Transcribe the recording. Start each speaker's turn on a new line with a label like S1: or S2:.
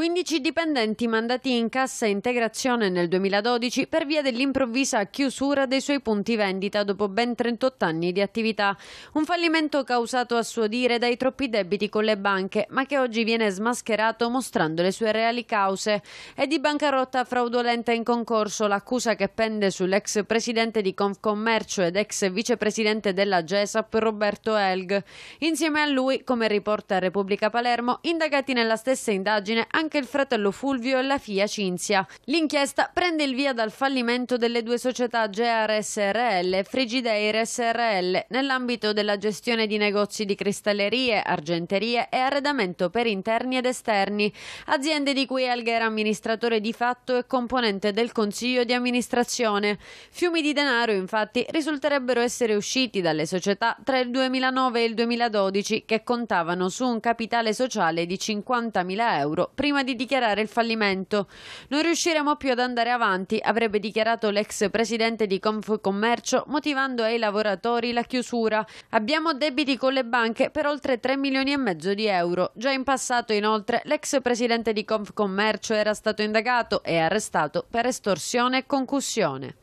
S1: 15 dipendenti mandati in cassa integrazione nel 2012 per via dell'improvvisa chiusura dei suoi punti vendita dopo ben 38 anni di attività. Un fallimento causato a suo dire dai troppi debiti con le banche, ma che oggi viene smascherato mostrando le sue reali cause. È di bancarotta fraudolenta in concorso l'accusa che pende sull'ex presidente di Confcommercio ed ex vicepresidente della GESAP Roberto Elg. Insieme a lui, come riporta Repubblica Palermo, indagati nella stessa indagine anche il fratello Fulvio e la figlia Cinzia. L'inchiesta prende il via dal fallimento delle due società GR SRL e Frigideire SRL nell'ambito della gestione di negozi di cristallerie, argenterie e arredamento per interni ed esterni, aziende di cui Elga era amministratore di fatto e componente del consiglio di amministrazione. Fiumi di denaro, infatti, risulterebbero essere usciti dalle società tra il 2009 e il 2012 che contavano su un capitale sociale di 50.000 euro prima prima di dichiarare il fallimento. Non riusciremo più ad andare avanti, avrebbe dichiarato l'ex presidente di Confcommercio, motivando ai lavoratori la chiusura. Abbiamo debiti con le banche per oltre 3 milioni e mezzo di euro. Già in passato, inoltre, l'ex presidente di Confcommercio era stato indagato e arrestato per estorsione e concussione.